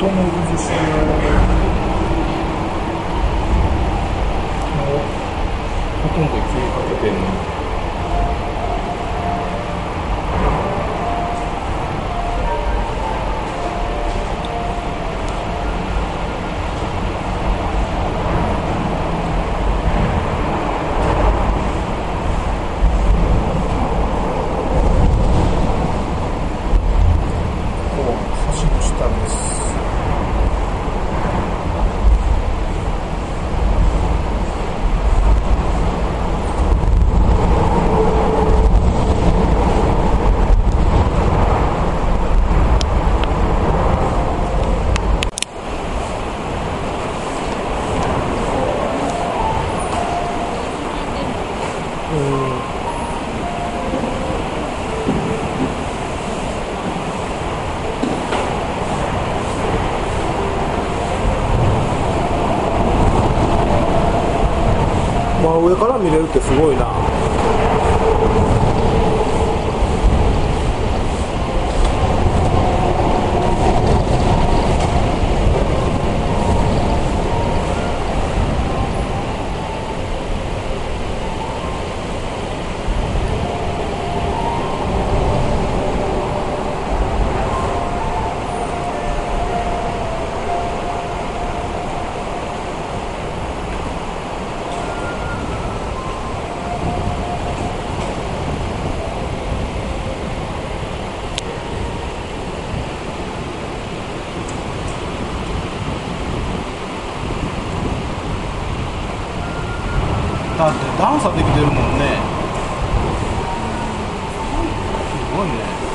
ほとんど消えかけてるのまあ上から見れるってすごいな。だって段差できてるもんね。すごいね。